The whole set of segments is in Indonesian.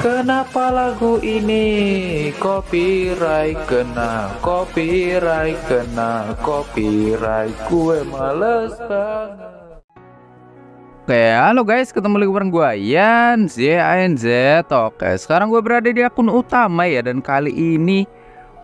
Kenapa lagu ini copyright kena copyright kena copyright? Gue males banget. Oke, halo guys, ketemu lagi bareng gue Yan ZANZ Oke, sekarang gue berada di akun utama ya Dan kali ini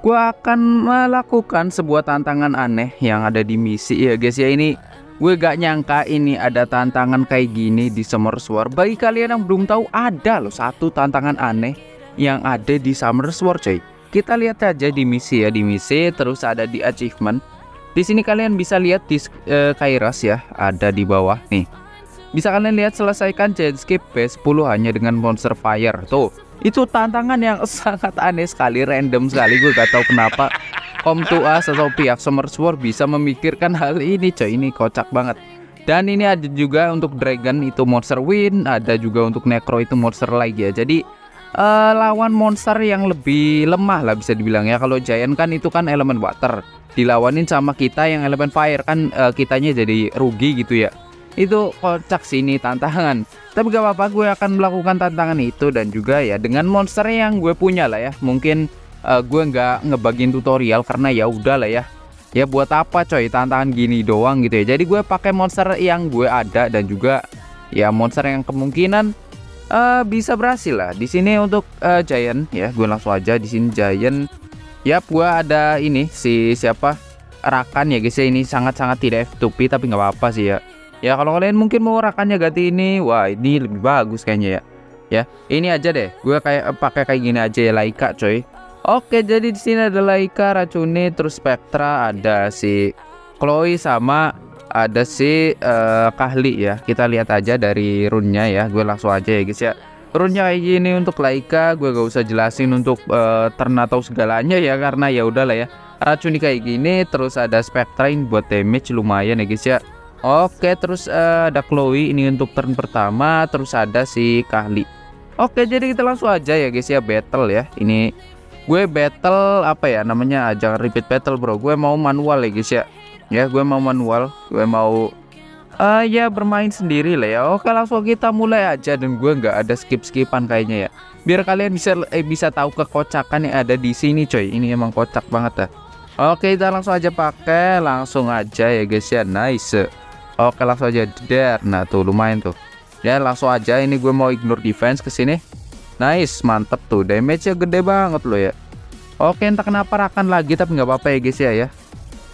gue akan melakukan sebuah tantangan aneh yang ada di misi. Ya guys ya Ini gue gak nyangka ini ada tantangan kayak gini di Summer Sword. Bagi kalian yang belum tahu ada loh satu tantangan aneh yang ada di Summer Sword coy. Kita lihat aja di misi ya, di misi terus ada di achievement. Di sini kalian bisa lihat di uh, Kairas ya, ada di bawah nih. Bisa kalian lihat selesaikan skip B10 hanya dengan monster fire. Tuh itu tantangan yang sangat aneh sekali Random sekali gue gak tahu kenapa Atau pihak Summer Sword bisa memikirkan hal ini coy. Ini kocak banget. Dan ini ada juga untuk Dragon itu monster win Ada juga untuk Necro itu monster lagi ya. Jadi uh, lawan monster yang lebih lemah lah bisa dibilang ya. Kalau Giant kan itu kan elemen water. Dilawanin sama kita yang elemen fire Kan uh, kitanya jadi rugi gitu ya. Itu kocak sih ini tantangan. Tapi gak apa-apa gue akan melakukan tantangan itu dan juga ya dengan monster yang gue punya lah ya. Mungkin uh, gue nggak ngebagiin tutorial karena ya udah lah ya ya buat apa coy tantangan gini doang gitu ya jadi gue pakai monster yang gue ada dan juga ya monster yang kemungkinan uh, bisa berhasil lah di sini untuk uh, giant ya gue langsung aja di sini giant ya gue ada ini si siapa Rakan ya guys ya ini sangat-sangat tidak F2P tapi nggak apa-apa sih ya Ya kalau kalian mungkin mau rakannya ganti ini, wah ini lebih bagus kayaknya ya. Ya, ini aja deh. Gue kayak eh, pakai kayak gini aja ya Laika, coy. Oke, jadi di sini ada Laika, Racuni, terus Spectra, ada si Chloe sama ada si uh, Kahli ya. Kita lihat aja dari runnya ya. Gue langsung aja ya guys ya. Runnya kayak gini untuk Laika, gue gak usah jelasin untuk uh, atau segalanya ya karena ya udahlah ya. Racuni kayak gini, terus ada Spectra ini buat damage lumayan ya guys ya. Oke, terus uh, ada Chloe ini untuk turn pertama, terus ada si Kahli. Oke, jadi kita langsung aja ya guys ya battle ya. Ini gue battle apa ya namanya? Jangan repeat battle bro. Gue mau manual ya guys ya. Ya, gue mau manual. Gue mau uh, ya bermain sendiri lah ya. Oke, langsung kita mulai aja dan gue nggak ada skip-skipan kayaknya ya. Biar kalian bisa eh, bisa tahu kekocakan yang ada di sini coy. Ini emang kocak banget ya. Oke, kita langsung aja pakai, langsung aja ya guys ya. Nice. Oke langsung aja der. Nah tuh lumayan tuh. Ya langsung aja ini gue mau ignore defense ke sini. Nice, mantep tuh. Damage-nya gede banget loh ya. Oke, entah kenapa rakan lagi tapi nggak apa-apa ya guys ya ya.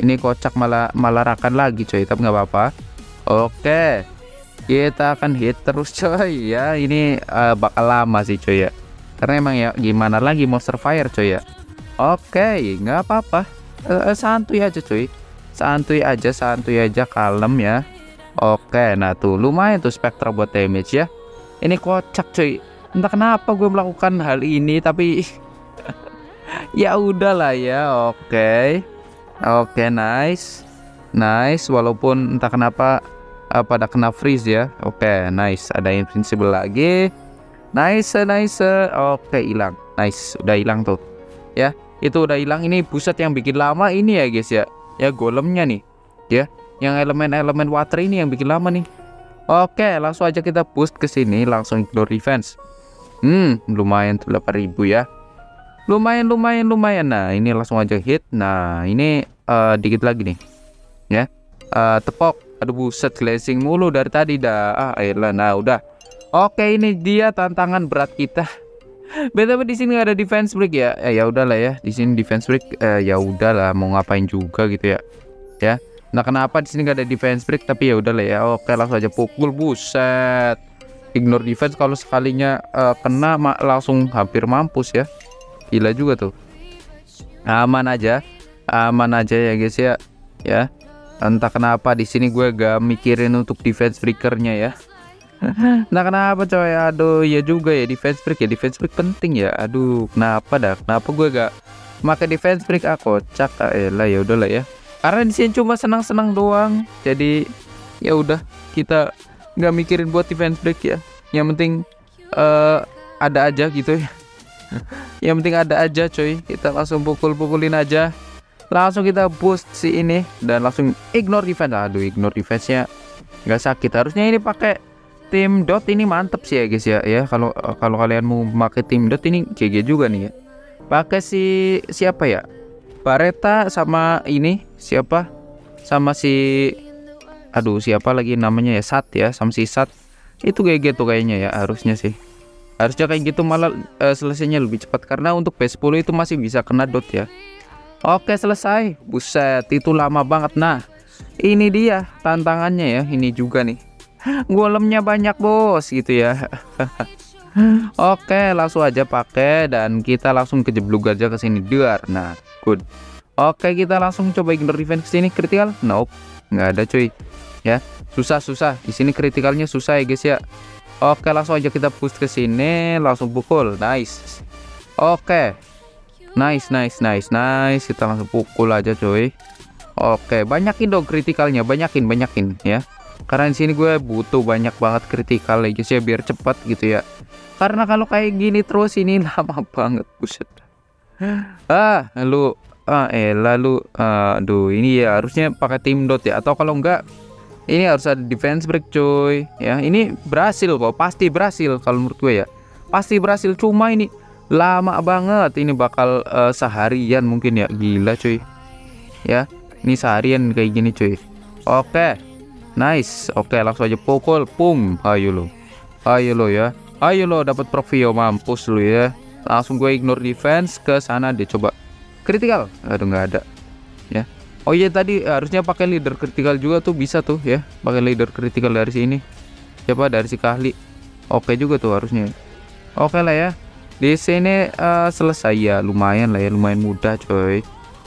Ini kocak malah malah rakan lagi coy, tapi nggak apa-apa. Oke. Kita akan hit terus coy ya. Ini uh, bakal lama sih coy ya. Karena emang ya gimana lagi monster fire coy ya. Oke, nggak apa-apa. Uh, santuy aja coy santuy aja santuy aja kalem ya oke nah tuh lumayan tuh spektra buat damage ya ini kocak cuy entah kenapa gue melakukan hal ini tapi ya udahlah ya oke. Oke nice. Nice walaupun entah kenapa uh, pada kena freeze ya. Oke nice ada invincible lagi. Nice nice. Oke hilang. Nice udah hilang tuh. Ya itu udah hilang. Ini buset yang bikin lama ini ya guys ya. Ya golemnya nih. Ya yang elemen-elemen water ini yang bikin lama nih. Oke langsung aja kita boost ke sini langsung ignore defense hmm lumayan tuh 8000 ya. Lumayan lumayan lumayan. Nah ini langsung aja hit. Nah ini uh, dikit lagi nih. Ya. Uh, tepok. Aduh buset glazing mulu dari tadi dah. Ah elah nah udah. Oke ini dia tantangan berat kita. BTW di sini ada defense break ya. Eh, ya udahlah ya. Di sini defense break eh, ya udahlah. Mau ngapain juga gitu ya. Ya. Nah, kenapa di sini gak ada defense break? Tapi ya udahlah ya. Oke, langsung aja pukul. Buset. Ignore defense kalau sekalinya uh, kena langsung hampir mampus ya. Gila juga tuh. Aman aja. Aman aja ya guys ya. Ya. Entah kenapa di sini gue gak mikirin untuk defense breakernya ya nah kenapa coy aduh ya juga ya defense break ya defense break penting ya aduh kenapa dah kenapa gue gak pakai defense break ah kocak ah lah ya udahlah ya karena di sini cuma senang-senang doang jadi ya udah kita nggak mikirin buat defense break ya. Yang penting uh, ada aja gitu ya. Yang penting ada aja coy. Kita langsung pukul-pukulin aja. Langsung kita boost si ini dan langsung ignore defense aduh ignore defense nya nggak sakit. Harusnya ini pakai tim dot ini mantep sih ya guys ya. Ya kalau kalau kalian mau pakai tim dot ini GG juga nih ya. Pakai si siapa ya? Bareta sama ini siapa? Sama si aduh siapa lagi namanya ya? Sat ya sama si Sat. Itu GG tuh kayaknya ya harusnya sih. Harusnya kayak gitu malah uh, selesainya lebih cepat. Karena untuk P10 itu masih bisa kena dot ya. Oke selesai. Buset itu lama banget. Nah ini dia tantangannya ya ini juga nih. Golemnya banyak bos gitu ya. Oke langsung aja pakai dan kita langsung kejeblok aja ke sini. Duar nah good. Oke kita langsung coba ignore defense sini critical? Nope nggak ada cuy ya. Susah susah. Di sini kritikalnya susah ya guys ya. Oke langsung aja kita push ke sini langsung pukul. Nice. Oke. Nice nice nice nice. Kita langsung pukul aja cuy. Oke, banyakin dong kritikalnya, banyakin, banyakin ya. Karena di sini gue butuh banyak banget kritikal ya guys ya biar cepat gitu ya. Karena kalau kayak gini terus ini lama banget, buset. Ah, lalu ah eh lalu aduh ini ya harusnya pakai tim dot ya. Atau kalau enggak ini harus ada defense break coy ya ini berhasil kok pasti berhasil kalau menurut gue ya. Pasti berhasil. Cuma ini lama banget. Ini bakal uh, seharian mungkin ya. Gila coy ya ini seharian kayak gini cuy. Oke. Nice. Oke langsung aja pukul. Pung. Ayo lo. Ayo lo ya. Ayo lo dapat profio mampus lo ya. Langsung gue ignore defense. Ke sana deh coba. Critical? Aduh nggak ada oh iya tadi harusnya pakai leader critical juga tuh bisa tuh ya pakai leader critical dari sini. Siapa? Dari si Kahli. Oke juga tuh harusnya. Oke lah ya di sini uh, selesai. Ya lumayan lah ya lumayan mudah coy.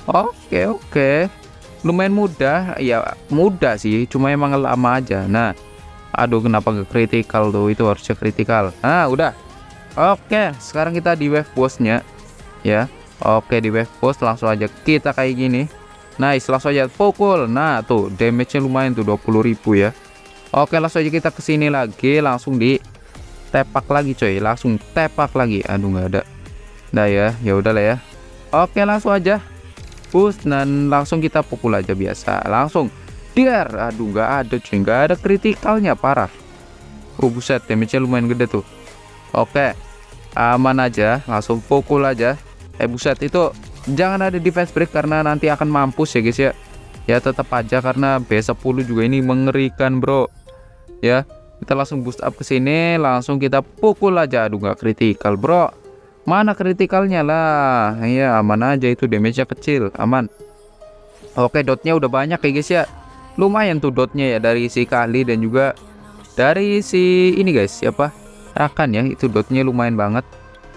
Oke oke. Lumayan mudah. Ya mudah sih cuma emang lama aja. Nah aduh kenapa nggak kritikal tuh? Itu harusnya kritikal nah udah. Oke sekarang kita di wave bossnya ya oke di wave boss langsung aja kita kayak gini nice langsung aja. Pukul. Nah tuh damage nya lumayan tuh 20.000 ya. Oke langsung aja kita ke sini lagi. Langsung di tepak lagi coy. Langsung tepak lagi. Aduh nggak ada. Nah ya? Ya udah lah ya. Oke langsung aja. Push dan langsung kita pukul aja biasa. Langsung dar aduh nggak ada cuy nggak ada kritikalnya parah. Oh buset damage nya lumayan gede tuh. Oke aman aja. Langsung pukul aja. Eh buset itu jangan ada defense break karena nanti akan mampus ya guys ya ya tetap aja karena B10 juga ini mengerikan bro ya kita langsung boost up ke sini langsung kita pukul aja aduh nggak kritikal bro Mana kritikalnya lah? Ya aman aja itu damage-nya kecil, aman. Oke, dotnya udah banyak ya guys ya. Lumayan tuh dotnya ya dari si Kali dan juga dari si ini guys, siapa? Rakan ya, itu dotnya lumayan banget.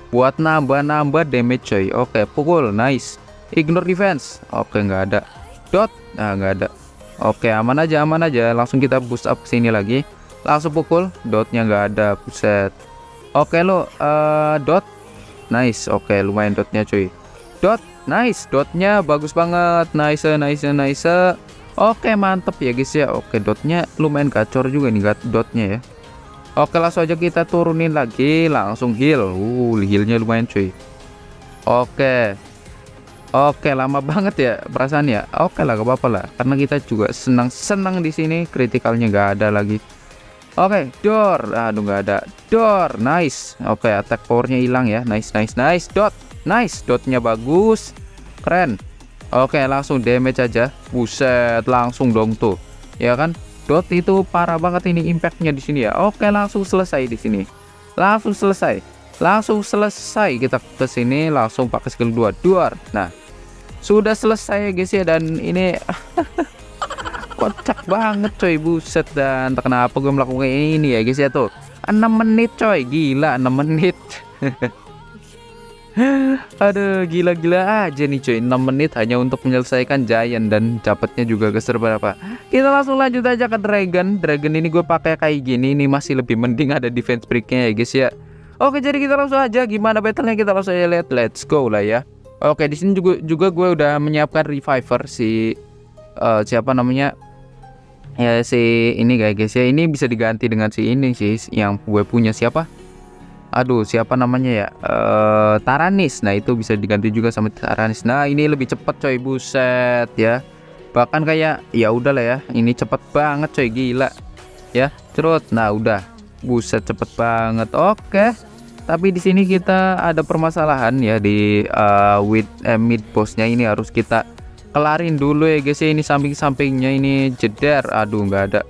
Buat nambah-nambah damage coy. Oke, pukul, nice. Ignore defense. Oke, nggak ada. Dot, nah nggak ada. Oke, aman aja, aman aja. Langsung kita boost up sini lagi. Langsung pukul, dotnya nggak ada, buset. Oke lo, uh, dot nice oke okay, lumayan dotnya cuy dot nice dotnya bagus banget nice nice nice oke okay, mantep ya guys ya oke okay, dotnya lumayan gacor juga nih dotnya ya oke langsung aja kita turunin lagi langsung heal uh healnya lumayan cuy oke oke lama banget ya perasaan ya oke lah gak apa-apa lah karena kita juga senang-senang di sini kritikalnya gak ada lagi Oke, door. Aduh nggak ada. Door. Nice. Oke, attack powernya hilang ya. Nice, nice, nice. Dot. Nice. Dotnya bagus. Keren. Oke, langsung damage aja. Buset, langsung dong tuh. Ya kan? Dot itu parah banget ini impactnya di sini ya. Oke, langsung selesai di sini. Langsung selesai. Langsung selesai kita ke sini langsung pakai skill 2 door. Nah, sudah selesai guys ya dan ini kocak banget coy buset dan kenapa gue melakukan ini ya guys ya tuh 6 menit coy gila 6 menit Aduh gila-gila aja nih coy 6 menit hanya untuk menyelesaikan Giant dan dapatnya juga geser berapa. Kita langsung lanjut aja ke Dragon. Dragon ini gue pakai kayak gini ini masih lebih mending ada defense breaknya ya guys ya. Oke jadi kita langsung aja. Gimana battlenya? Kita langsung aja lihat. Let's go lah ya. Oke di sini juga juga gue udah menyiapkan reviver si uh, siapa namanya? Ya si ini guys ya. Ini bisa diganti dengan si ini sih yang gue punya. Siapa aduh siapa namanya ya? Uh, Taranis. Nah itu bisa diganti juga sama Taranis. Nah ini lebih cepet coy. Buset ya. Bahkan kayak ya udahlah ya. Ini cepet banget coy. Gila. Ya cerut. Nah udah. Buset cepet banget. Oke. Tapi di sini kita ada permasalahan ya di uh, with eh, mid bossnya ini harus kita kelarin dulu ya guys ya. Ini samping-sampingnya ini jeder. Aduh nggak ada.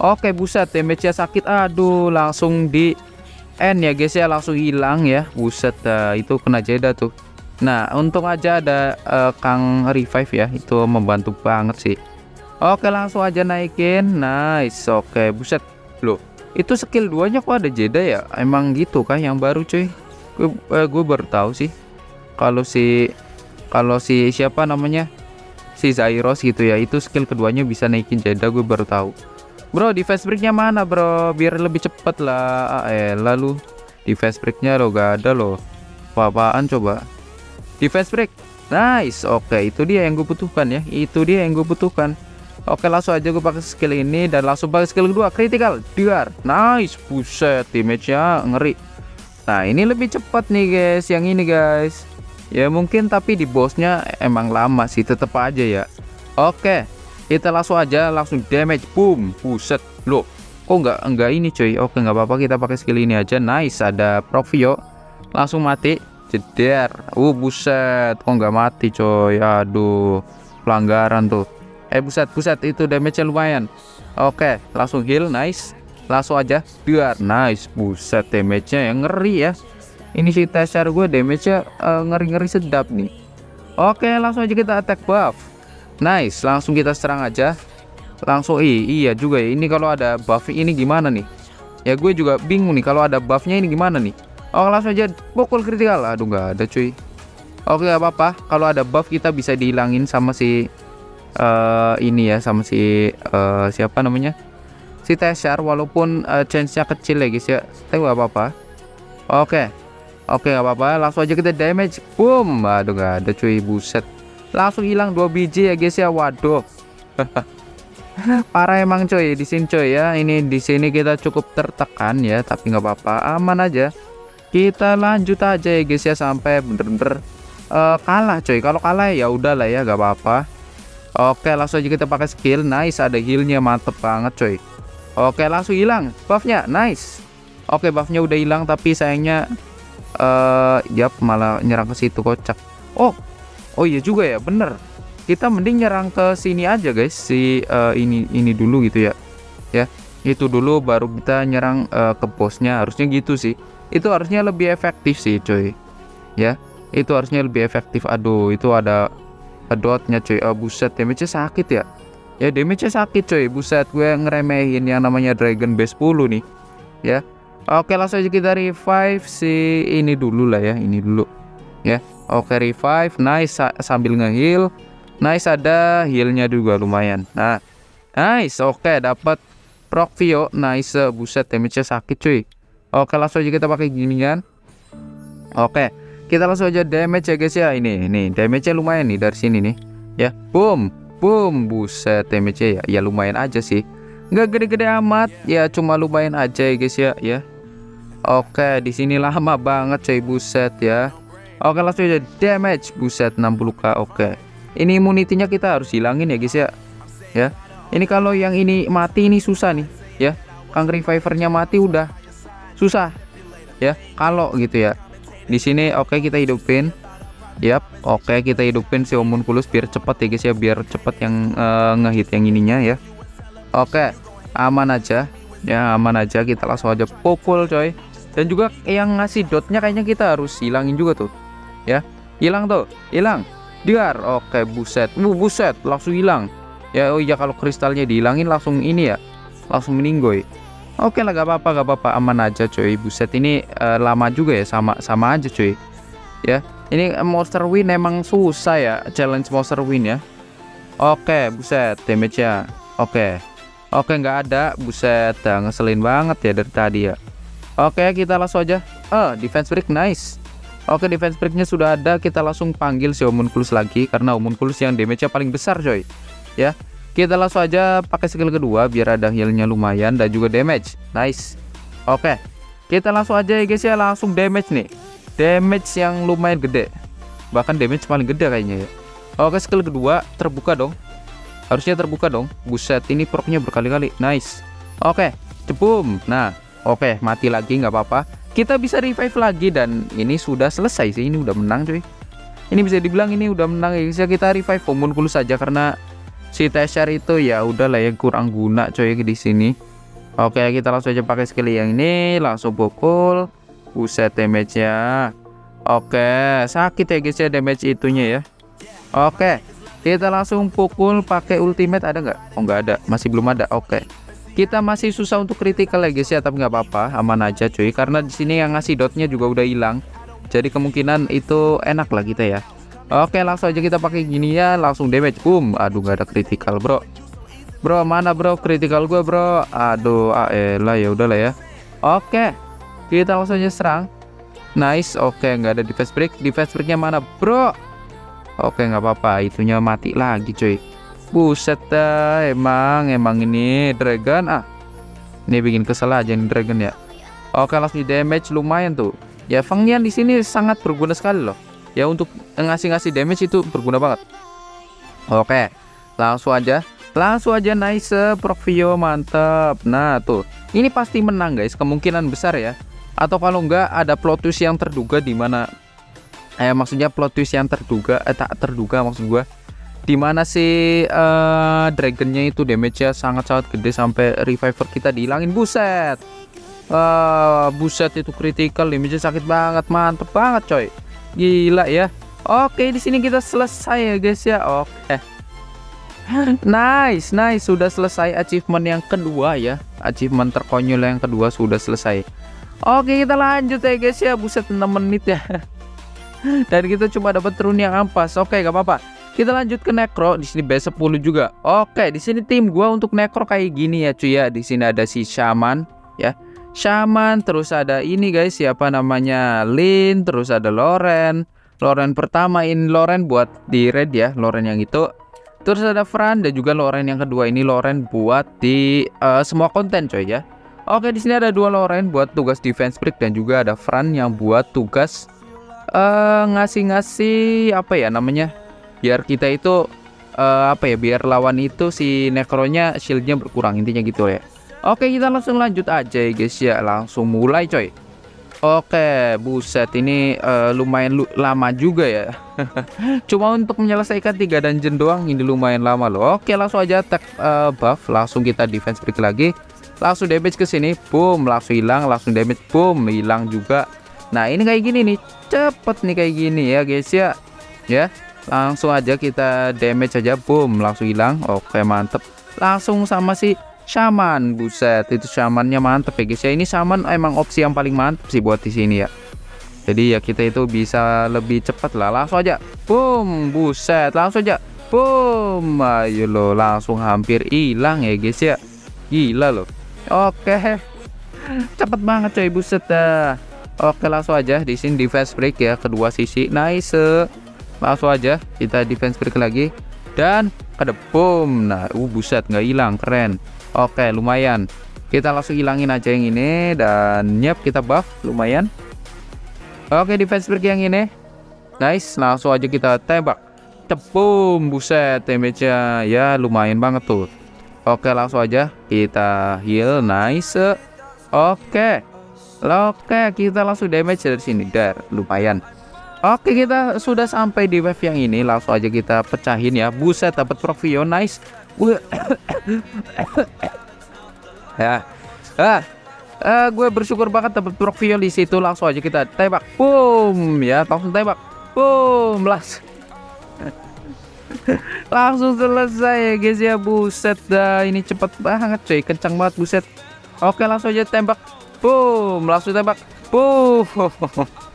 Oke buset. Damage-nya sakit. Aduh langsung di end ya guys ya langsung hilang ya. Buset uh, itu kena jeda tuh. Nah untung aja ada uh, Kang revive ya itu membantu banget sih. Oke langsung aja naikin. Nice oke buset. Loh itu skill 2 nya kok ada jeda ya? Emang gitu kan yang baru cuy? Gue eh, gue baru tahu sih. Kalau si kalau si siapa namanya? Si Zairos gitu ya itu skill keduanya bisa naikin jeda gue baru tahu bro di fast breaknya mana bro? Biar lebih cepet lah ah, eh lalu di fast breaknya lo gak ada loh apa-apaan coba? Di fast break? Nice. Oke itu dia yang gue butuhkan ya. Itu dia yang gue butuhkan. Oke langsung aja gue pakai skill ini dan langsung pakai skill kedua critical. Diar nice. Buset damage-nya ngeri. Nah ini lebih cepat nih guys yang ini guys. Ya mungkin tapi di bosnya emang lama sih tetep aja ya. Oke kita langsung aja langsung damage boom buset. Loh kok nggak enggak ini cuy? Oke nggak apa-apa kita pakai skill ini aja. Nice ada profio langsung mati. Jeder. Uh buset. Kok nggak mati coy? Aduh pelanggaran tuh. Eh buset buset itu damage-nya lumayan. Oke langsung heal nice. Langsung aja biar nice buset damage-nya yang ngeri ya. Ini si Tessar gue damage-nya uh, ngeri-ngeri sedap nih. Oke langsung aja kita attack buff nice langsung kita serang aja. Langsung iya juga ya. Ini kalau ada buff ini gimana nih? Ya gue juga bingung nih kalau ada buffnya ini gimana nih. Oh langsung aja pukul kritikal. Aduh nggak ada cuy. Oke gak apa-apa. Kalau ada buff kita bisa dihilangin sama si uh, ini ya sama si uh, siapa namanya? Si Teshar walaupun uh, chance-nya kecil ya guys ya. Tapi gak apa-apa. Oke. Okay. oke okay, gak apa-apa. Langsung aja kita damage. Boom. Aduh gak ada cuy. Buset langsung hilang dua biji ya guys ya. Waduh. Parah emang coy. Di sini coy ya. Ini di sini kita cukup tertekan ya tapi nggak apa-apa. Aman aja. Kita lanjut aja ya guys ya sampai bener-bener uh, kalah coy. Kalau kalah ya udahlah ya gak apa-apa. Oke langsung aja kita pakai skill. Nice ada healnya. Mantep banget coy. Oke langsung hilang. Buffnya Nice. Oke buffnya udah hilang tapi sayangnya uh, Yap malah nyerang ke situ kocak. Oh Oh iya juga ya bener. Kita mending nyerang ke sini aja guys. Si uh, ini ini dulu gitu ya. Ya itu dulu baru kita nyerang uh, ke bosnya. Harusnya gitu sih. Itu harusnya lebih efektif sih coy ya itu harusnya lebih efektif. Aduh itu ada dotnya cuy. Oh buset damage sakit ya. Ya damage sakit cuy. Buset gue ngeremehin yang namanya dragon base 10 nih. Ya. Oke langsung aja kita revive si ini dulu lah ya ini dulu ya. Oke revive. Nice sambil ngeheal. Nice ada healnya juga lumayan. Nah nice. Oke dapat Procvio nice buset damage sakit cuy. Oke langsung aja kita pakai gini kan? Oke kita langsung aja damage ya guys ya. Ini ini damage lumayan nih dari sini nih. Ya boom boom. Buset damage ya ya lumayan aja sih. Nggak gede-gede amat. Ya cuma lumayan aja ya guys ya ya. Oke di sini lama banget coy buset ya oke langsung aja damage. Buset 60k. Oke. Ini imunitinya kita harus hilangin ya guys ya. Ya. Ini kalau yang ini mati ini susah nih. Ya. Kang revivernya mati udah susah. Ya. Kalau gitu ya. Di sini oke okay, kita hidupin. Yap. Oke okay, kita hidupin si homunculus biar cepat ya guys ya. Biar cepat yang uh, ngehit yang ininya ya. Oke. Okay, aman aja. Ya aman aja. Kita langsung aja pukul coy. Dan juga yang ngasih dotnya kayaknya kita harus hilangin juga tuh ya. Hilang tuh hilang. Diar oke buset. Bu buset langsung hilang. Ya oh iya kalau kristalnya dihilangin langsung ini ya. Langsung meninggoy. Oke lah gak apa-apa gak apa-apa. Aman aja cuy. Buset ini uh, lama juga ya. Sama sama aja cuy. Ya ini monster win emang susah ya. Challenge monster win ya. Oke buset damage ya Oke. Oke nggak ada. Buset dah ngeselin banget ya dari tadi ya. Oke kita langsung aja. Oh defense break nice Oke defense breaknya sudah ada kita langsung panggil si homunculus lagi karena homunculus yang damage-nya paling besar coy ya kita langsung aja pakai skill kedua biar ada healnya lumayan dan juga damage. Nice. Oke. Kita langsung aja ya guys ya langsung damage nih. Damage yang lumayan gede. Bahkan damage paling gede kayaknya ya. Oke, skill kedua terbuka dong. Harusnya terbuka dong. Buset, ini proknya berkali-kali. Nice. Oke, cebum. Nah, Oke, mati lagi nggak apa-apa. Kita bisa revive lagi dan ini sudah selesai sih. Ini udah menang cuy. Ini bisa dibilang ini udah menang ya. Bisa kita revive homunculus saja karena si Tesher itu ya udahlah ya kurang guna coy di sini. Oke, kita langsung aja pakai skill yang ini, langsung pukul. Buset damage-nya. Oke, sakit ya guys ya damage itunya ya. Oke, kita langsung pukul pakai ultimate ada nggak? Oh nggak ada, masih belum ada. Oke. Kita masih susah untuk critical ya guys ya, tapi nggak apa-apa, aman aja cuy. Karena di sini yang ngasih dotnya juga udah hilang. Jadi kemungkinan itu enak lah kita ya. Oke, langsung aja kita pakai gini ya, langsung damage. Boom. Aduh nggak ada critical, Bro. Bro, mana bro critical gue, Bro? Aduh, ah elah ya udahlah ya. Oke. Kita langsung aja serang. Nice. Oke, nggak ada defense break. Defense breaknya mana, Bro? Oke, nggak apa-apa. Itunya mati lagi, cuy. Buset dah, emang emang ini dragon ah. Ini bikin kesel aja nih dragon ya. Oke, langsung di damage lumayan tuh. Ya Fangnian di sini sangat berguna sekali loh. Ya untuk ngasih-ngasih damage itu berguna banget. Oke, langsung aja. Langsung aja nice Profio mantap. Nah, tuh. Ini pasti menang guys, kemungkinan besar ya. Atau kalau enggak ada plot twist yang terduga di mana eh maksudnya plot twist yang terduga eh tak terduga maksud gua di mana si uh, dragonnya itu damage-nya sangat-sangat gede sampai reviver kita dihilangin. Buset. Uh, buset itu critical damage sakit banget. Mantep banget coy. Gila ya. Oke di sini kita selesai ya guys ya. Oke. Nice nice. Sudah selesai achievement yang kedua ya. Achievement terkonyol yang kedua sudah selesai. Oke kita lanjut ya guys ya. Buset 6 menit ya. Dan kita cuma dapat turun yang ampas. Oke gak apa-apa kita lanjut ke Necro di sini B10 juga. Oke, di sini tim gua untuk Necro kayak gini ya cuy ya. Di sini ada si Shaman ya. Shaman terus ada ini guys siapa namanya Lin, terus ada Loren. Loren pertama ini Loren buat di red ya, Loren yang itu. Terus ada Fran dan juga Loren yang kedua ini Loren buat di uh, semua konten coy ya. Oke, di sini ada dua Loren buat tugas defense break dan juga ada Fran yang buat tugas eh, ngasih-ngasih uh, apa ya namanya? Biar kita itu uh, apa ya biar lawan itu si nekronya shieldnya berkurang intinya gitu ya oke kita langsung lanjut aja ya guys ya langsung mulai coy Oke, buset ini uh, lumayan lu lama juga ya. Cuma untuk menyelesaikan tiga dungeon doang ini lumayan lama loh. Oke, langsung aja attack uh, buff, langsung kita defense break lagi. Langsung damage ke sini, boom, langsung hilang, langsung damage, boom, hilang juga. Nah, ini kayak gini nih. Cepet nih kayak gini ya, guys ya. Ya langsung aja kita damage aja boom langsung hilang. Oke mantep. Langsung sama si shaman buset itu shamannya mantep ya guys ya. Ini shaman emang opsi yang paling mantep sih buat di sini ya. Jadi ya kita itu bisa lebih cepat lah. Langsung aja boom buset langsung aja boom. Ayo lo langsung hampir hilang ya guys ya. Gila loh oke cepet banget coy buset dah. Oke langsung aja di sini defense break ya kedua sisi. Nice langsung aja kita defense break lagi. Dan ada boom nah uh buset nggak hilang. Keren. Oke lumayan. Kita langsung hilangin aja yang ini. Dan nyep kita buff. Lumayan. Oke defense break yang ini. Nice. Langsung aja kita tembak. Tepung buset damage nya ya lumayan banget tuh. Oke langsung aja kita heal. Nice. Oke. Oke kita langsung damage dari sini. Dar lumayan Oke kita sudah sampai di wave yang ini. Langsung aja kita pecahin ya. Buset dapat profio nice. Ya. Ah uh, gue bersyukur banget dapat profio di situ. Langsung aja kita tembak. Boom. Ya langsung tembak. Boom las. Langsung selesai ya guys ya. Buset dah. Ini cepet banget cuy. Kencang banget buset. Oke langsung aja tembak. Boom langsung tembak. Boom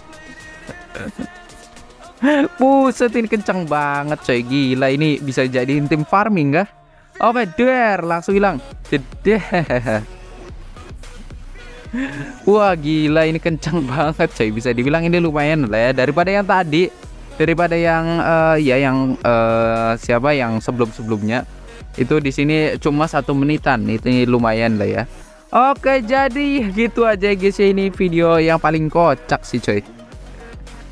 Buset ini kencang banget coy. Gila ini bisa jadi tim farming kah? Oke der langsung hilang. Wah gila ini kencang banget coy. Bisa dibilang ini lumayan lah ya. Daripada yang tadi Daripada yang uh, ya yang uh, siapa yang sebelum-sebelumnya itu di sini cuma satu menitan. Ini lumayan lah ya. Oke jadi gitu aja guys ya. Ini video yang paling kocak sih coy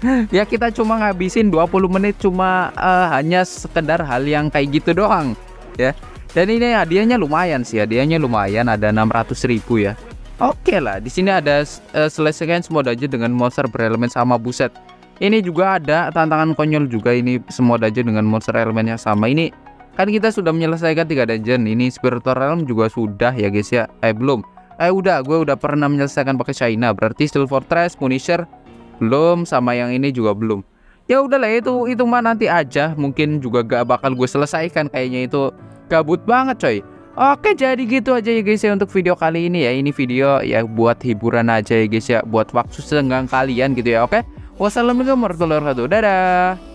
ya kita cuma ngabisin 20 menit cuma uh, hanya sekedar hal yang kayak gitu doang ya dan ini hadiahnya lumayan sih hadiahnya lumayan ada 600 ribu ya Oke lah, di sini ada uh, selesaikan semua aja dengan monster berelemen sama buset. Ini juga ada tantangan konyol juga ini semua aja dengan monster elemen yang sama. Ini kan kita sudah menyelesaikan tiga dungeon. Ini spiritual realm juga sudah ya guys ya. Eh belum. Eh udah, gue udah pernah menyelesaikan pakai China. Berarti Steel Fortress, Punisher belum sama yang ini juga belum. Ya udahlah itu itu mah nanti aja. Mungkin juga gak bakal gue selesaikan kayaknya itu gabut banget coy. Oke jadi gitu aja ya guys ya untuk video kali ini ya Ini video ya buat hiburan aja ya guys ya Buat waktu senggang kalian gitu ya oke Wassalamualaikum warahmatullahi wabarakatuh Dadah